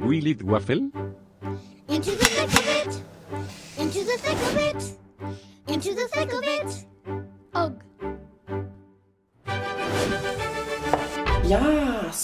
Will it waffle? Into the thick of it. Into the thick of it. Into the thick of it. Ugh. Yes.